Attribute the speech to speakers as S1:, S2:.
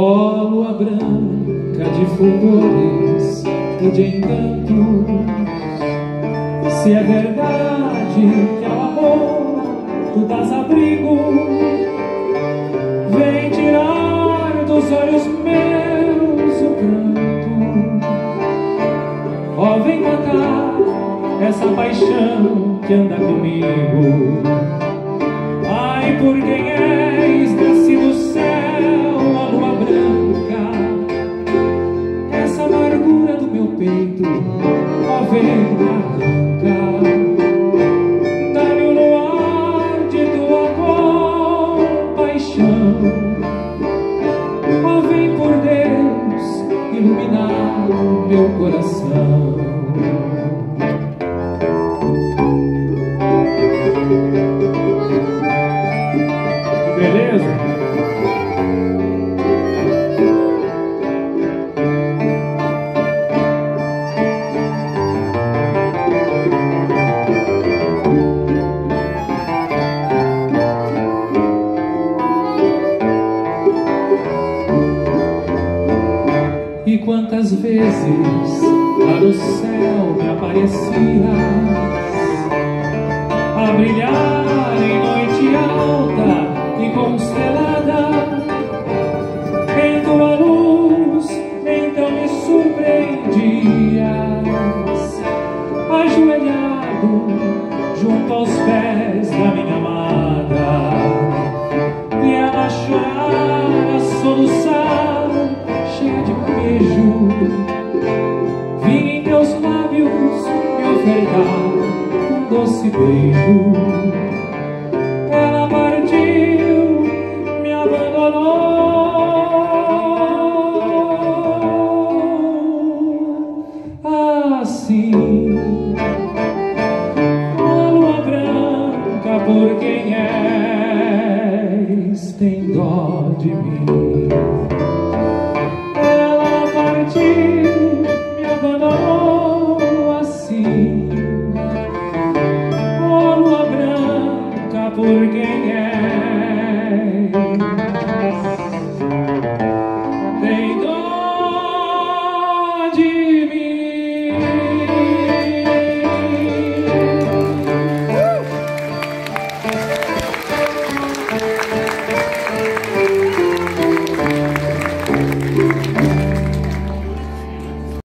S1: Ó oh, lua branca de fulgores e de encanto. Se é verdade que ao amor tu dás abrigo Vem tirar dos olhos meus o pranto. Ó oh, vem matar essa paixão que anda comigo. Ai, por quem és peito Ó, vem arranca Dá-me o luar de tua compaixão. Ó, vem por Deus iluminar meu coração Quantas vezes lá no céu me aparecias A brilhar em noite alta e constelada. Em tua luz então me surpreendias Ajoelhado junto aos pés da minha amada Vim em teus lábios me ofertar um doce beijo. Ela partiu, me abandonou. Assim a lua branca por quem és tem dó de mim.